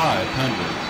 500.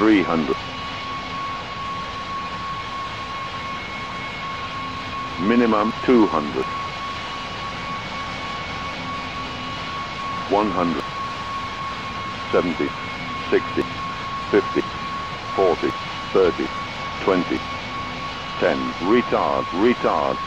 300. Minimum 200. 100. 70. 60. 50. 40. 30. 20. 10. Retard. Retard.